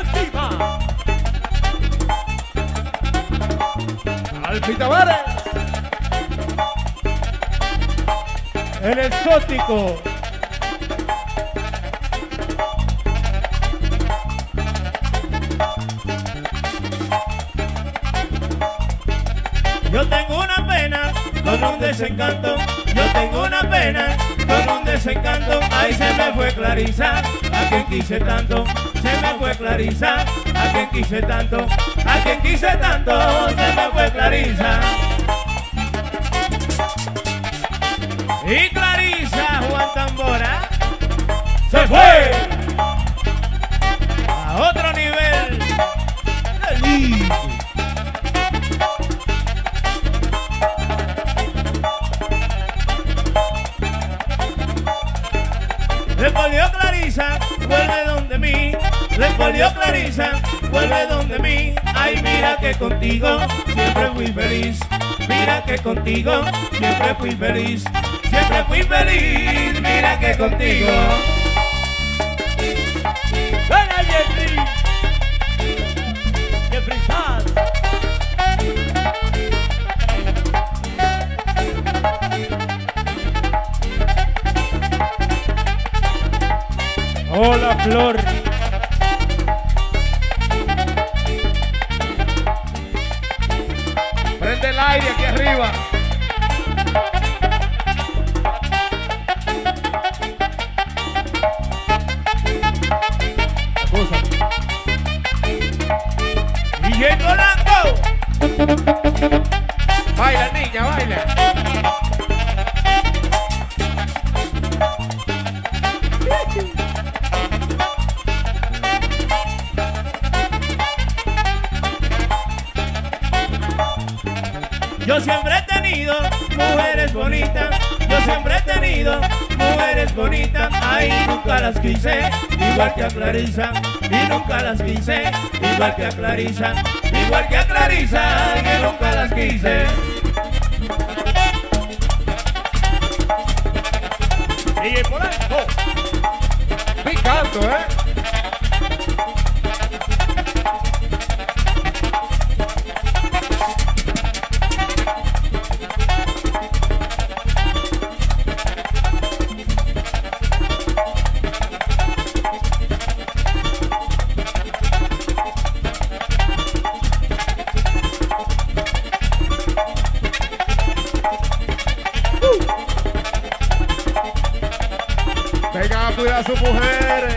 encima. Alfie Tavares. El exótico. Yo tengo una pena con un desencanto. Yo tengo una pena con un desencanto. Ahí se me fue Clarisa, quien quise tanto. Se me fue Clarisa, a quien quise tanto. A quien quise tanto, se me fue Clarisa. Y Clarisa, Juan Tambora, se fue a otro nivel. Feliz. Respondió Clarisa, vuelve donde mí. Respondió Clarisa, vuelve donde mí. Ay, mira que contigo siempre fui feliz. Mira que contigo siempre fui feliz. Siempre fui feliz. Mira que contigo. ¡Venga, Flor. Yo siempre he tenido mujeres bonitas. Yo siempre he tenido mujeres bonitas. Ay, nunca las quise, igual que a Clarisa. Y nunca las quise, igual que a Clarisa. Igual que a Clarisa, que nunca las quise. DJ Polanco. Picando, ¿eh? Vengan a sus mujeres.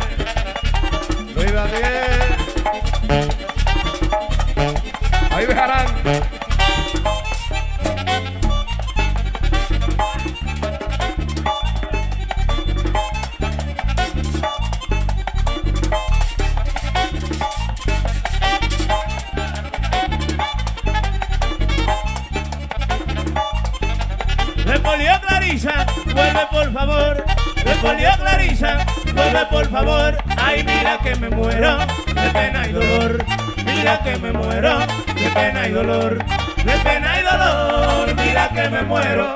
Luis Daniel. Ahí dejarán. Respondió Clarisa, vuelve por favor. Respondió Clarisa, vuelve por favor. Ay, mira que me muero de pena y dolor. Mira que me muero de pena y dolor. De pena y dolor, mira que me muero.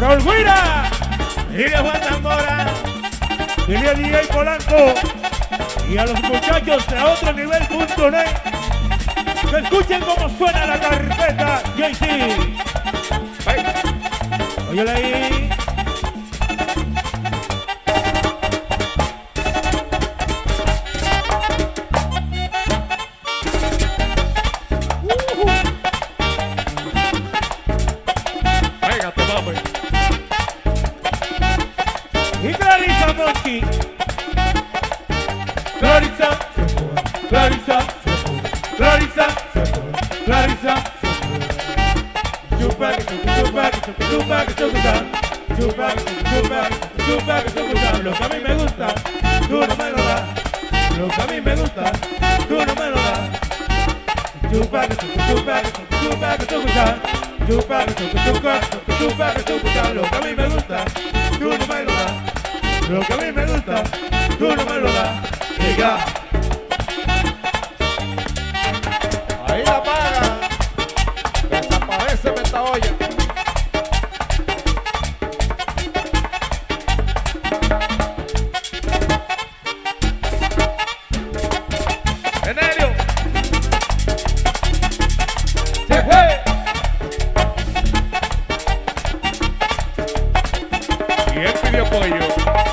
Raúl Guira. Y de Juan Tambora, Dile a DJ Polanco y a los muchachos de otro nivel.net que escuchen cómo suena la carpeta JC. Óyele ahí. Pégate, mami. Y Clarisa Clarisa, Clarisa, Chupa, Lo que a mí me gusta, tú no me lo das. Lo que a mí me gusta, tú no me lo das. Chupa, chupa, chupa, chupa, chupa, chupa, chupa, chupa, Lo que a mí me gusta, tú no me lo das. Lo que a mí me gusta, tú no me lo das. Diga. sempre me apoiou.